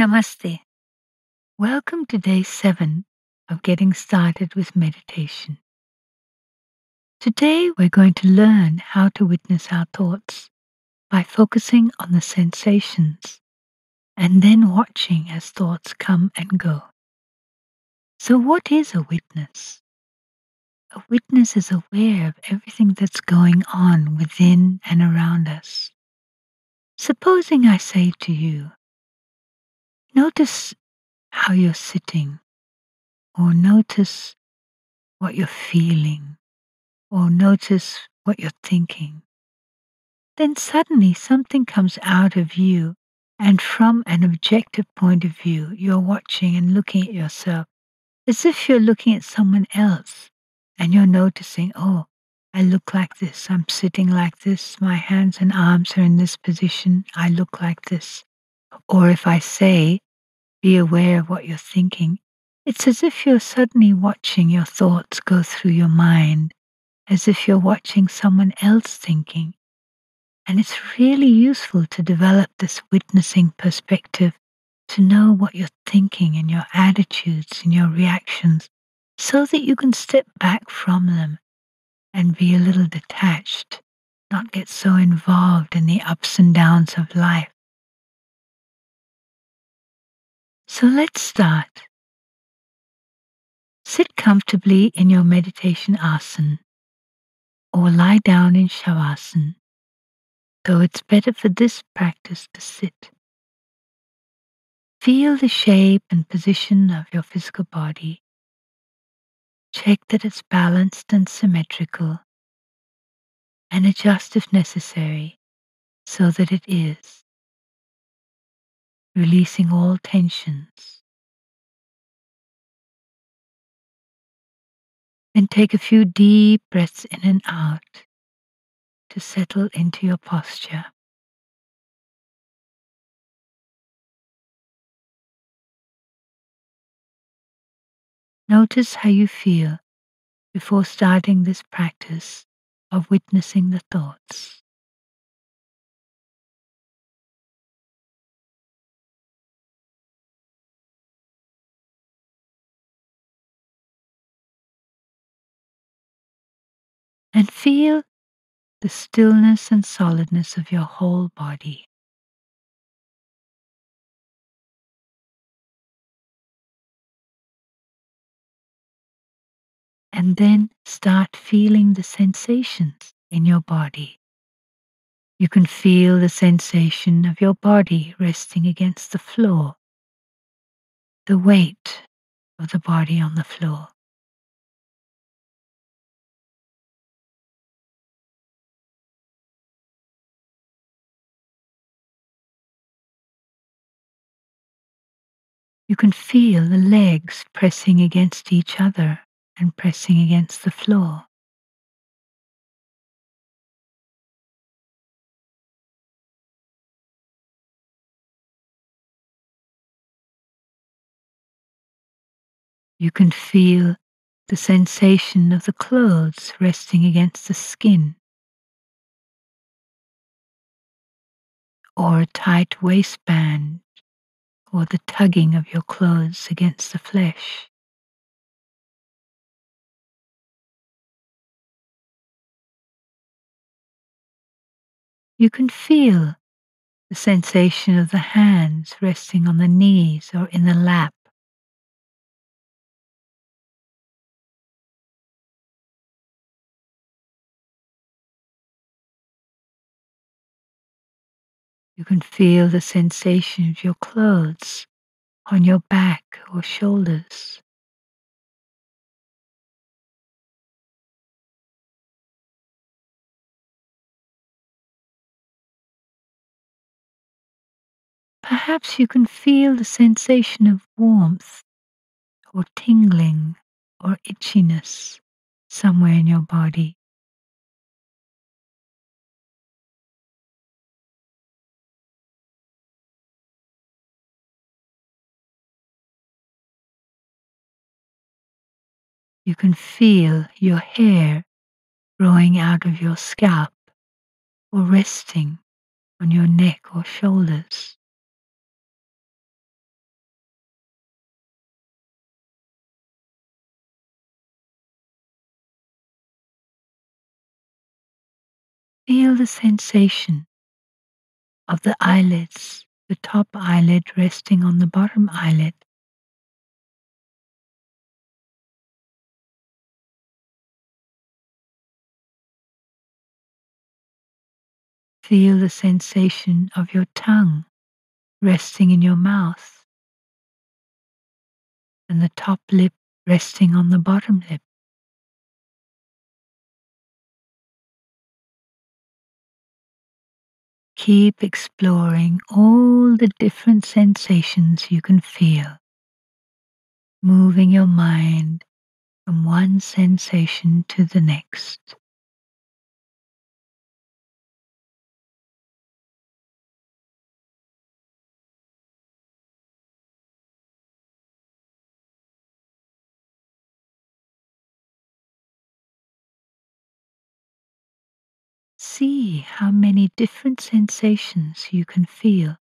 Namaste. Welcome to day seven of getting started with meditation. Today we're going to learn how to witness our thoughts by focusing on the sensations and then watching as thoughts come and go. So, what is a witness? A witness is aware of everything that's going on within and around us. Supposing I say to you, Notice how you're sitting, or notice what you're feeling, or notice what you're thinking. Then suddenly something comes out of you, and from an objective point of view, you're watching and looking at yourself as if you're looking at someone else, and you're noticing, oh, I look like this, I'm sitting like this, my hands and arms are in this position, I look like this. Or if I say, be aware of what you're thinking, it's as if you're suddenly watching your thoughts go through your mind, as if you're watching someone else thinking. And it's really useful to develop this witnessing perspective to know what you're thinking and your attitudes and your reactions so that you can step back from them and be a little detached, not get so involved in the ups and downs of life. So let's start. Sit comfortably in your meditation asana or lie down in shavasana, though it's better for this practice to sit. Feel the shape and position of your physical body. Check that it's balanced and symmetrical, and adjust if necessary so that it is releasing all tensions. Then take a few deep breaths in and out to settle into your posture. Notice how you feel before starting this practice of witnessing the thoughts. And feel the stillness and solidness of your whole body. And then start feeling the sensations in your body. You can feel the sensation of your body resting against the floor, the weight of the body on the floor. You can feel the legs pressing against each other and pressing against the floor. You can feel the sensation of the clothes resting against the skin, or a tight waistband or the tugging of your clothes against the flesh. You can feel the sensation of the hands resting on the knees or in the lap. You can feel the sensation of your clothes on your back or shoulders. Perhaps you can feel the sensation of warmth or tingling or itchiness somewhere in your body. You can feel your hair growing out of your scalp or resting on your neck or shoulders. Feel the sensation of the eyelids, the top eyelid resting on the bottom eyelid Feel the sensation of your tongue resting in your mouth and the top lip resting on the bottom lip. Keep exploring all the different sensations you can feel, moving your mind from one sensation to the next. See how many different sensations you can feel.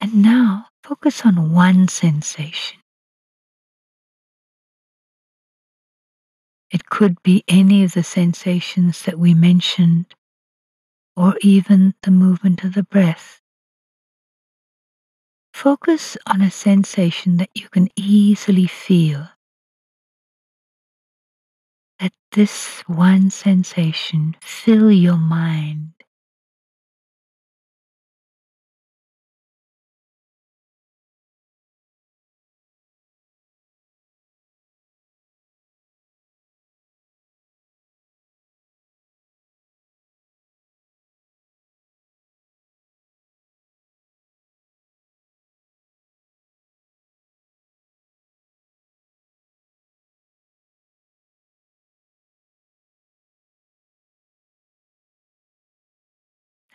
And now focus on one sensation. It could be any of the sensations that we mentioned, or even the movement of the breath. Focus on a sensation that you can easily feel. Let this one sensation fill your mind.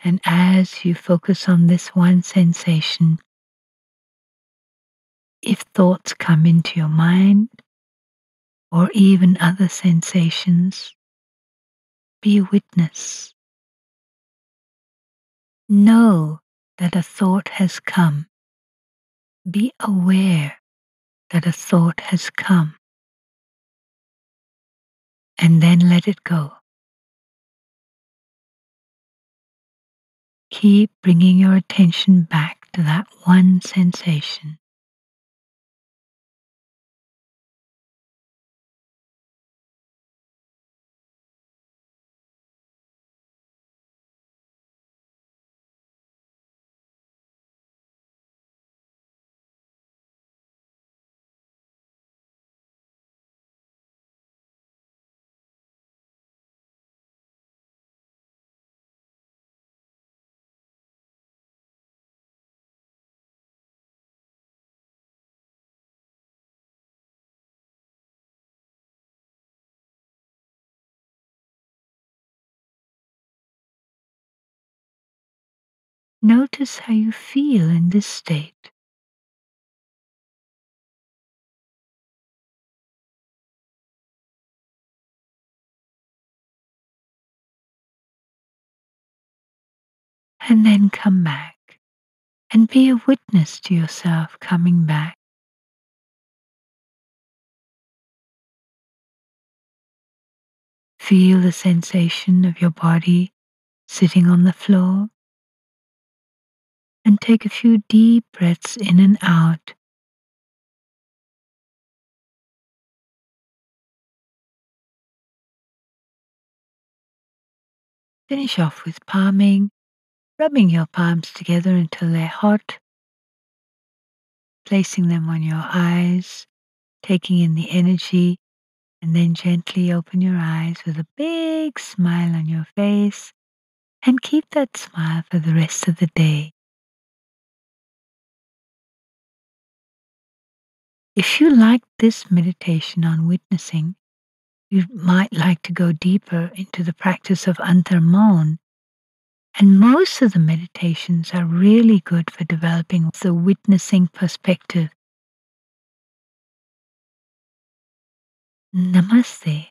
And as you focus on this one sensation, if thoughts come into your mind or even other sensations, be a witness. Know that a thought has come. Be aware that a thought has come. And then let it go. Keep bringing your attention back to that one sensation. Notice how you feel in this state. And then come back and be a witness to yourself coming back. Feel the sensation of your body sitting on the floor and take a few deep breaths in and out. Finish off with palming, rubbing your palms together until they're hot, placing them on your eyes, taking in the energy, and then gently open your eyes with a big smile on your face and keep that smile for the rest of the day. If you like this meditation on witnessing, you might like to go deeper into the practice of Antar Mouna. And most of the meditations are really good for developing the witnessing perspective. Namaste.